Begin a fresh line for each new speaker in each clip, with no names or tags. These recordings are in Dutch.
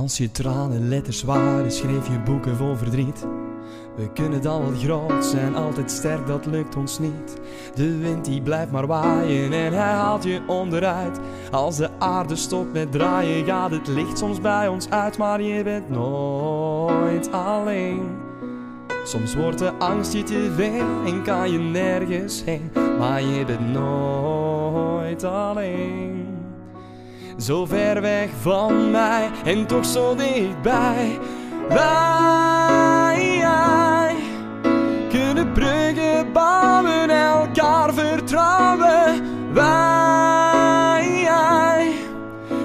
Als je tranen letters waren, schreef je boeken vol verdriet. We kunnen dan wel groot zijn, altijd sterk, dat lukt ons niet. De wind die blijft maar waaien en hij haalt je onderuit. Als de aarde stopt met draaien, gaat het licht soms bij ons uit, maar je bent nooit alleen. Soms wordt de angst je te veel en kan je nergens heen, maar je bent nooit alleen. Zo ver weg van mij en toch zo dichtbij. Wij kunnen bruggen bouwen, elkaar vertrouwen. Wij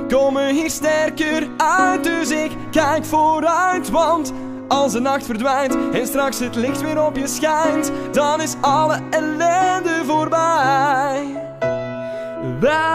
komen hier sterker uit, dus ik kijk vooruit, want als de nacht verdwijnt en straks het licht weer op je schijnt, dan is alle ellende voorbij. Wij,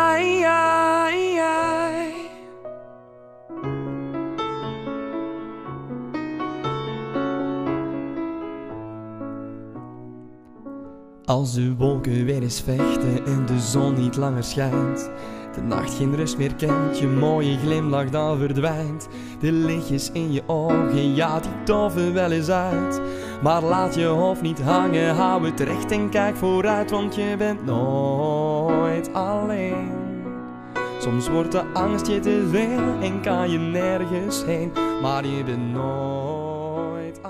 Als de wolken weer eens vechten en de zon niet langer schijnt, de nacht geen rust meer kent, je mooie glimlach dan verdwijnt. De lichtjes in je ogen, ja die toven wel eens uit. Maar laat je hoofd niet hangen, hou het recht en kijk vooruit, want je bent nooit alleen. Soms wordt de angst je te veel en kan je nergens heen, maar je bent nooit